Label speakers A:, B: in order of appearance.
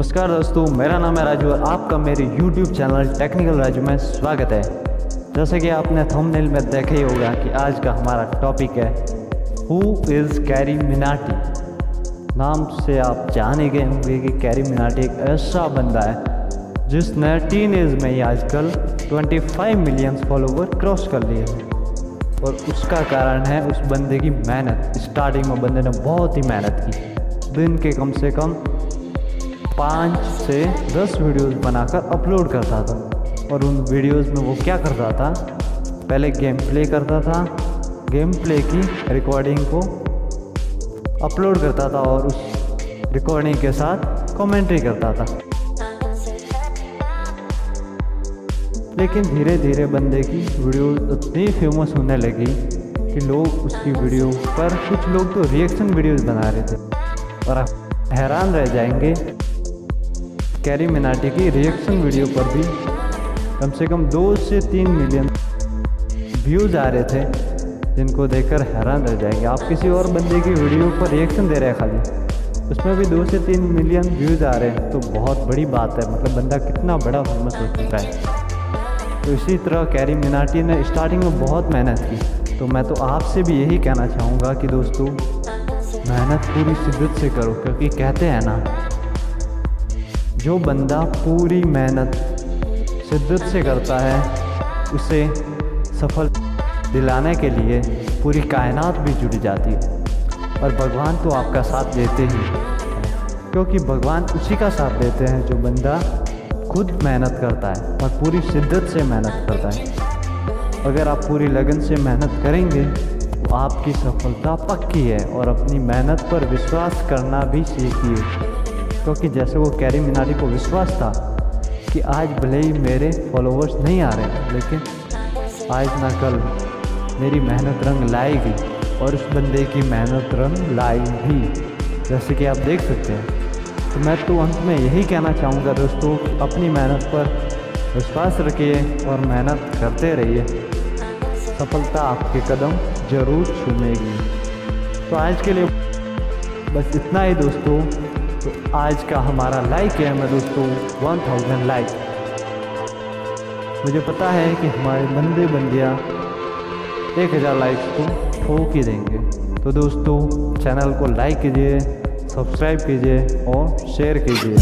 A: नमस्कार दोस्तों, मेरा नाम है राजू और आपका मेरे YouTube चैनल टेक्निकल राजू में स्वागत है। जैसे कि आपने थंबनेल में देखा ही होगा कि आज का हमारा टॉपिक है हु इज़ कैरी मिनाटी नाम से आप जान गए होंगे कि कैरी मिनाटी एक ऐसा बंदा है, जिसने टीन एज में ही आजकल 25 मिलियन फॉलोवर क्रॉस कर लिए हैं। और उसका कारण है उस बंदे की मेहनत। स्टार्टिंग में बंदे ने बहुत ही मेहनत की। दिन के कम से कम पाँच से दस वीडियोस बनाकर अपलोड करता था। और उन वीडियोस में वो क्या करता था? पहले गेम प्ले करता था। गेम प्ले की रिकॉर्डिंग को अपलोड करता था और उस रिकॉर्डिंग के साथ कमेंट्री करता था। लेकिन धीरे धीरे बंदे की वीडियो इतनी फ़ेमस होने लगी कि लोग उसकी वीडियो पर कुछ लोग तो रिएक्शन वीडियोस बना रहे थे। और आप हैरान रह जाएँगे कैरी मिनाटी की रिएक्शन वीडियो पर भी कम से कम दो से तीन मिलियन व्यूज़ आ रहे थे, जिनको देखकर हैरान रह जाएँगे। आप किसी और बंदे की वीडियो पर रिएक्शन दे रहे हैं खाली। उसमें भी दो से तीन मिलियन व्यूज़ आ रहे हैं तो बहुत बड़ी बात है। मतलब बंदा कितना बड़ा फ़ेमस हो चुका है। तो इसी तरह कैरी मिनाटी ने स्टार्टिंग में बहुत मेहनत की। तो मैं तो आपसे भी यही कहना चाहूँगा कि दोस्तों, मेहनत पूरी शिद्दत से करो, क्योंकि कहते हैं ना जो बंदा पूरी मेहनत शिद्दत से करता है, उसे सफल दिलाने के लिए पूरी कायनात भी जुड़ जाती है। और भगवान तो आपका साथ देते ही, क्योंकि भगवान उसी का साथ देते हैं जो बंदा खुद मेहनत करता है और पूरी शिद्दत से मेहनत करता है। अगर आप पूरी लगन से मेहनत करेंगे तो आपकी सफलता पक्की है और अपनी मेहनत पर विश्वास करना भी सीखिए। क्योंकि जैसे वो कैरी मिनारी को विश्वास था कि आज भले ही मेरे फॉलोअर्स नहीं आ रहे, लेकिन आज ना कल मेरी मेहनत रंग लाएगी और उस बंदे की मेहनत रंग लाएगी। जैसे कि आप देख सकते हैं। तो मैं तो अंत में यही कहना चाहूँगा दोस्तों, अपनी मेहनत पर विश्वास रखिए और मेहनत करते रहिए। सफलता आपके कदम ज़रूर छूमेगी तो आज के लिए बस इतना ही दोस्तों। तो आज का हमारा लाइक है मैं दोस्तों वन थाउज़ेंड लाइक मुझे पता है कि हमारे बंदे बंदियाँ एक हज़ार लाइक्स को ठोक ही देंगे। तो दोस्तों चैनल को लाइक कीजिए सब्सक्राइब कीजिए और शेयर कीजिए।